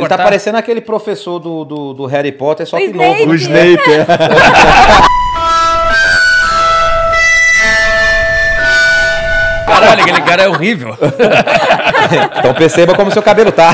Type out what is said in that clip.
Ele tá parecendo aquele professor do, do, do Harry Potter, só O que Snape. novo. O? Snape. É. Caralho, aquele cara é horrível. Então perceba como seu cabelo tá.